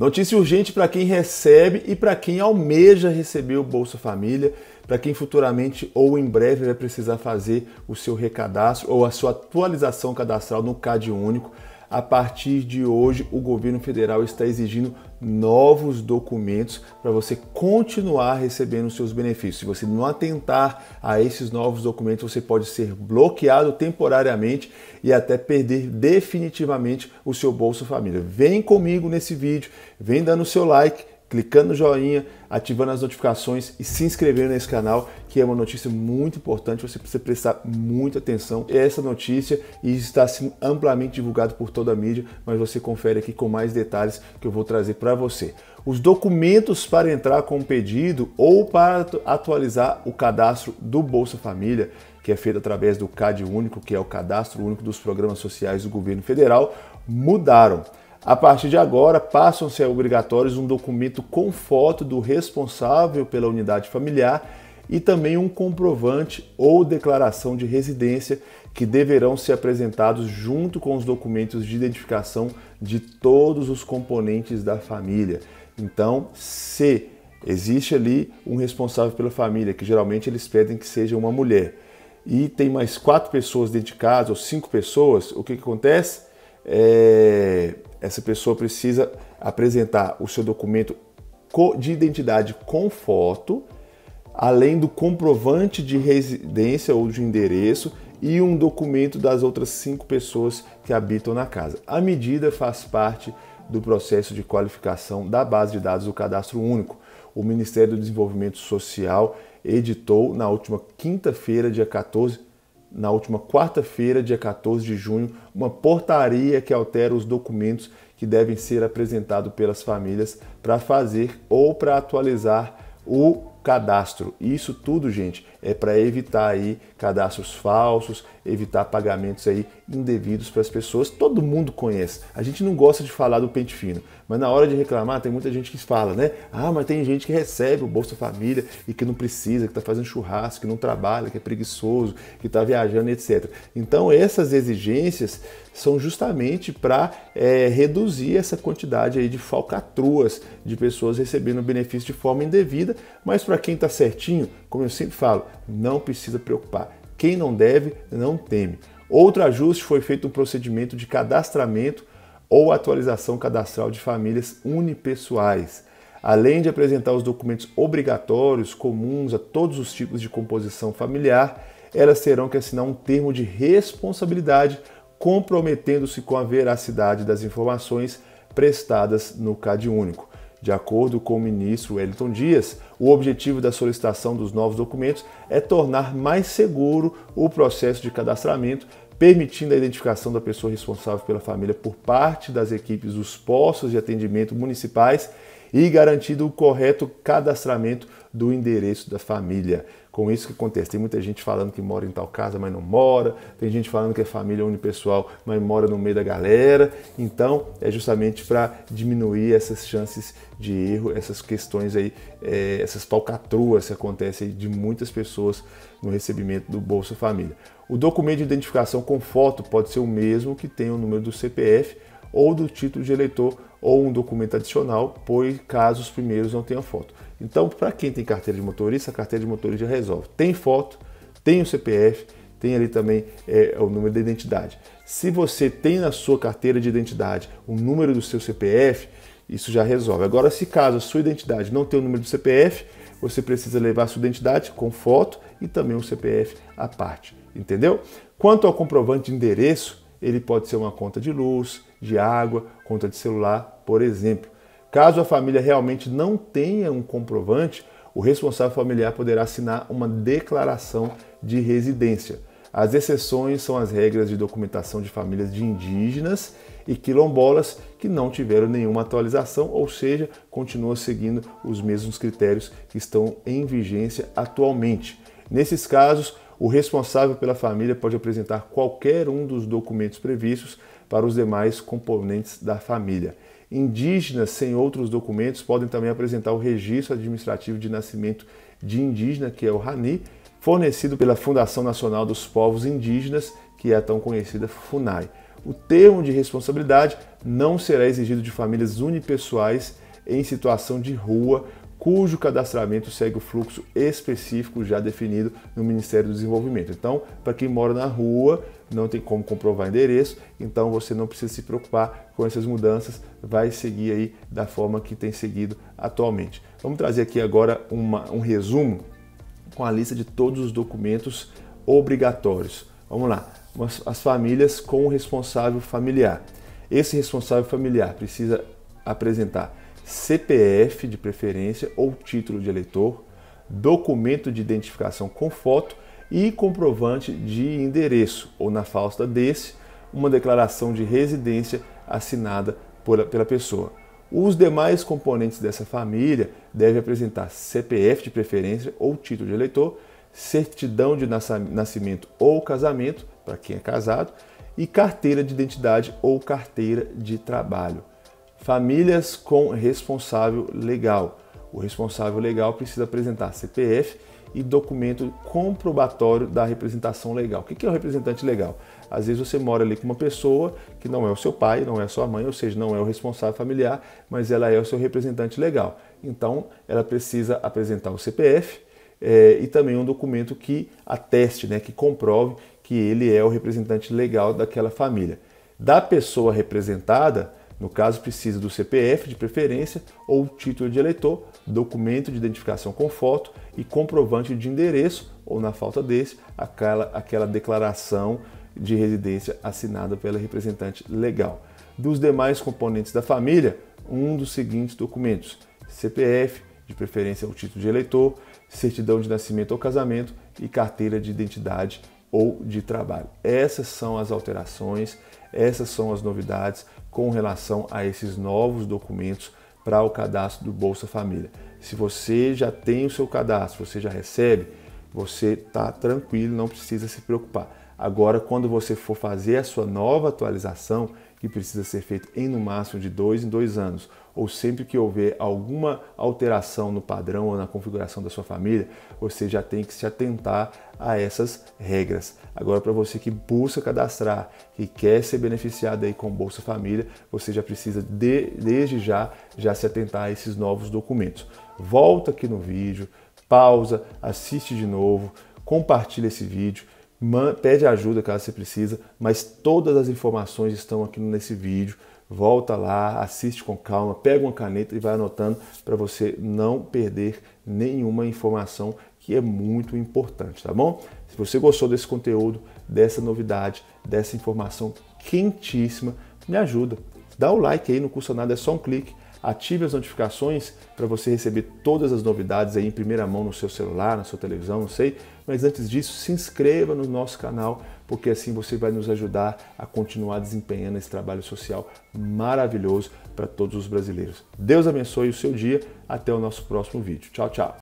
Notícia urgente para quem recebe e para quem almeja receber o Bolsa Família, para quem futuramente ou em breve vai precisar fazer o seu recadastro ou a sua atualização cadastral no CAD único. A partir de hoje, o governo federal está exigindo novos documentos para você continuar recebendo seus benefícios. Se você não atentar a esses novos documentos, você pode ser bloqueado temporariamente e até perder definitivamente o seu Bolsa Família. Vem comigo nesse vídeo, vem dando seu like clicando no joinha, ativando as notificações e se inscrevendo nesse canal, que é uma notícia muito importante, você precisa prestar muita atenção. Essa notícia e está sendo amplamente divulgado por toda a mídia, mas você confere aqui com mais detalhes que eu vou trazer para você. Os documentos para entrar com o pedido ou para atualizar o cadastro do Bolsa Família, que é feito através do CAD único, que é o cadastro único dos programas sociais do governo federal, mudaram. A partir de agora, passam a ser obrigatórios um documento com foto do responsável pela unidade familiar e também um comprovante ou declaração de residência que deverão ser apresentados junto com os documentos de identificação de todos os componentes da família. Então, se existe ali um responsável pela família, que geralmente eles pedem que seja uma mulher, e tem mais quatro pessoas dentro de casa ou cinco pessoas, o que, que acontece? É, essa pessoa precisa apresentar o seu documento de identidade com foto, além do comprovante de residência ou de endereço e um documento das outras cinco pessoas que habitam na casa. A medida faz parte do processo de qualificação da base de dados do Cadastro Único. O Ministério do Desenvolvimento Social editou na última quinta-feira, dia 14, na última quarta-feira, dia 14 de junho, uma portaria que altera os documentos que devem ser apresentados pelas famílias para fazer ou para atualizar o cadastro. Isso tudo, gente, é para evitar aí cadastros falsos, evitar pagamentos aí indevidos para as pessoas. Todo mundo conhece. A gente não gosta de falar do pente fino, mas na hora de reclamar tem muita gente que fala, né? Ah, mas tem gente que recebe o Bolsa Família e que não precisa, que está fazendo churrasco, que não trabalha, que é preguiçoso, que está viajando, etc. Então essas exigências são justamente para é, reduzir essa quantidade aí de falcatruas de pessoas recebendo benefício de forma indevida, mas para quem está certinho, como eu sempre falo, não precisa preocupar. Quem não deve, não teme. Outro ajuste foi feito no procedimento de cadastramento ou atualização cadastral de famílias unipessoais. Além de apresentar os documentos obrigatórios comuns a todos os tipos de composição familiar, elas terão que assinar um termo de responsabilidade comprometendo-se com a veracidade das informações prestadas no CAD único. De acordo com o ministro Wellington Dias, o objetivo da solicitação dos novos documentos é tornar mais seguro o processo de cadastramento, permitindo a identificação da pessoa responsável pela família por parte das equipes dos postos de atendimento municipais e garantindo o correto cadastramento do endereço da família. Com isso que acontece, tem muita gente falando que mora em tal casa, mas não mora, tem gente falando que é família unipessoal, mas mora no meio da galera. Então, é justamente para diminuir essas chances de erro, essas questões aí, é, essas falcatruas que acontecem de muitas pessoas no recebimento do Bolsa Família. O documento de identificação com foto pode ser o mesmo que tem o número do CPF ou do título de eleitor ou um documento adicional, pois caso os primeiros não tenham foto. Então, para quem tem carteira de motorista, a carteira de motorista resolve. Tem foto, tem o CPF, tem ali também é, o número da identidade. Se você tem na sua carteira de identidade o número do seu CPF, isso já resolve. Agora, se caso a sua identidade não tem o número do CPF, você precisa levar a sua identidade com foto e também o CPF à parte, entendeu? Quanto ao comprovante de endereço, ele pode ser uma conta de luz, de água, conta de celular, por exemplo. Caso a família realmente não tenha um comprovante, o responsável familiar poderá assinar uma declaração de residência. As exceções são as regras de documentação de famílias de indígenas e quilombolas que não tiveram nenhuma atualização, ou seja, continuam seguindo os mesmos critérios que estão em vigência atualmente. Nesses casos, o responsável pela família pode apresentar qualquer um dos documentos previstos para os demais componentes da família. Indígenas sem outros documentos podem também apresentar o registro administrativo de nascimento de indígena, que é o RANI, fornecido pela Fundação Nacional dos Povos Indígenas, que é a tão conhecida FUNAI. O termo de responsabilidade não será exigido de famílias unipessoais em situação de rua cujo cadastramento segue o fluxo específico já definido no Ministério do Desenvolvimento. Então, para quem mora na rua, não tem como comprovar endereço, então você não precisa se preocupar com essas mudanças, vai seguir aí da forma que tem seguido atualmente. Vamos trazer aqui agora uma, um resumo com a lista de todos os documentos obrigatórios. Vamos lá, as famílias com o responsável familiar. Esse responsável familiar precisa apresentar CPF de preferência ou título de eleitor, documento de identificação com foto e comprovante de endereço, ou na falta desse, uma declaração de residência assinada pela pessoa. Os demais componentes dessa família devem apresentar CPF de preferência ou título de eleitor, certidão de nascimento ou casamento, para quem é casado, e carteira de identidade ou carteira de trabalho. Famílias com responsável legal. O responsável legal precisa apresentar CPF e documento comprobatório da representação legal. O que é o representante legal? Às vezes você mora ali com uma pessoa que não é o seu pai, não é a sua mãe, ou seja, não é o responsável familiar, mas ela é o seu representante legal. Então, ela precisa apresentar o CPF é, e também um documento que ateste, né, que comprove que ele é o representante legal daquela família. Da pessoa representada, no caso, precisa do CPF de preferência ou título de eleitor, documento de identificação com foto e comprovante de endereço, ou na falta desse, aquela, aquela declaração de residência assinada pela representante legal. Dos demais componentes da família, um dos seguintes documentos: CPF, de preferência o título de eleitor, certidão de nascimento ou casamento e carteira de identidade ou de trabalho. Essas são as alterações, essas são as novidades com relação a esses novos documentos para o cadastro do Bolsa Família. Se você já tem o seu cadastro, você já recebe, você está tranquilo, não precisa se preocupar. Agora, quando você for fazer a sua nova atualização, que precisa ser feita em no máximo de dois em dois anos, ou sempre que houver alguma alteração no padrão ou na configuração da sua família, você já tem que se atentar a essas regras. Agora, para você que busca cadastrar, que quer ser beneficiado aí com Bolsa Família, você já precisa de, desde já já se atentar a esses novos documentos. Volta aqui no vídeo, pausa, assiste de novo, compartilha esse vídeo pede ajuda caso você precisa, mas todas as informações estão aqui nesse vídeo. Volta lá, assiste com calma, pega uma caneta e vai anotando para você não perder nenhuma informação que é muito importante, tá bom? Se você gostou desse conteúdo, dessa novidade, dessa informação quentíssima, me ajuda. Dá o like aí, não custa nada, é só um clique ative as notificações para você receber todas as novidades aí em primeira mão no seu celular, na sua televisão, não sei. Mas antes disso, se inscreva no nosso canal, porque assim você vai nos ajudar a continuar desempenhando esse trabalho social maravilhoso para todos os brasileiros. Deus abençoe o seu dia. Até o nosso próximo vídeo. Tchau, tchau.